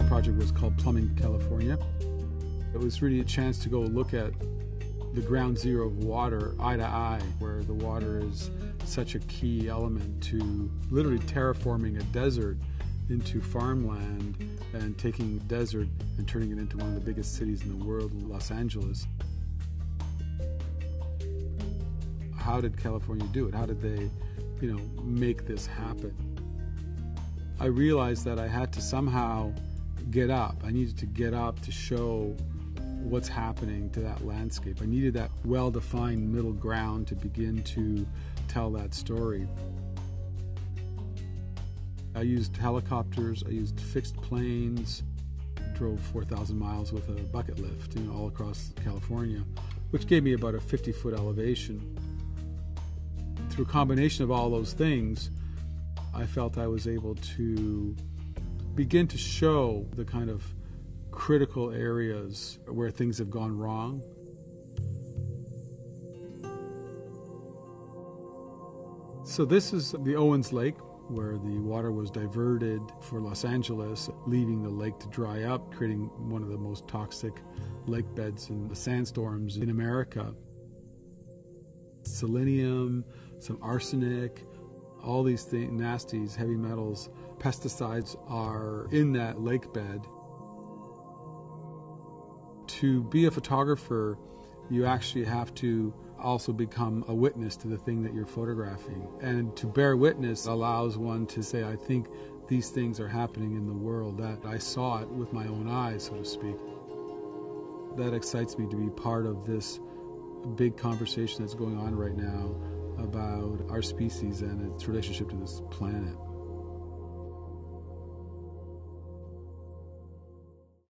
project was called Plumbing California. It was really a chance to go look at the ground zero of water eye to eye, where the water is such a key element to literally terraforming a desert into farmland and taking desert and turning it into one of the biggest cities in the world, Los Angeles. How did California do it? How did they, you know, make this happen? I realized that I had to somehow get up. I needed to get up to show what's happening to that landscape. I needed that well defined middle ground to begin to tell that story. I used helicopters, I used fixed planes, drove 4,000 miles with a bucket lift, you know, all across California, which gave me about a 50 foot elevation. Through a combination of all those things, I felt I was able to begin to show the kind of critical areas where things have gone wrong. So, this is the Owens Lake, where the water was diverted for Los Angeles, leaving the lake to dry up, creating one of the most toxic lake beds the sandstorms in America. Selenium, some arsenic, all these things, nasties, heavy metals, pesticides are in that lake bed to be a photographer, you actually have to also become a witness to the thing that you're photographing. And to bear witness allows one to say, I think these things are happening in the world, that I saw it with my own eyes, so to speak. That excites me to be part of this big conversation that's going on right now about our species and its relationship to this planet.